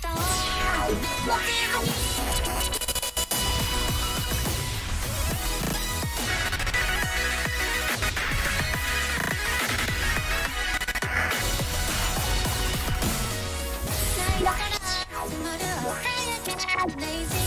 歌おうないから積もるお金がけ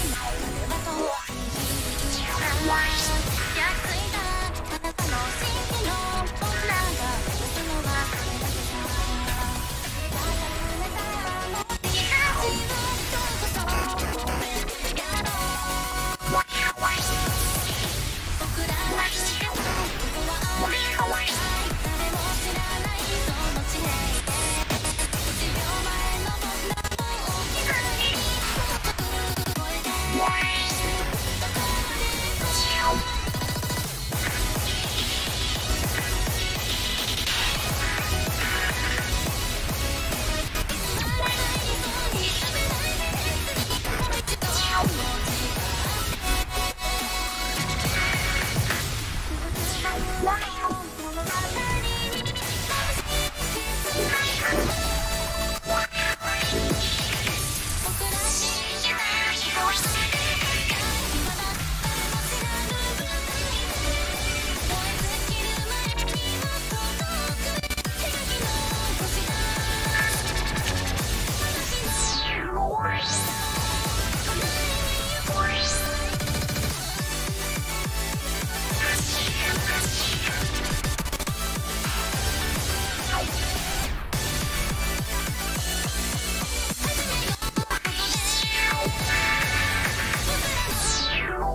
Wow.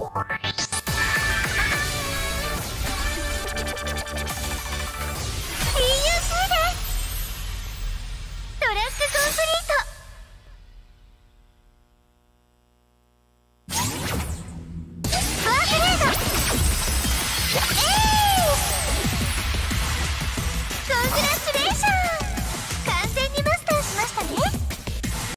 トラックコンプリート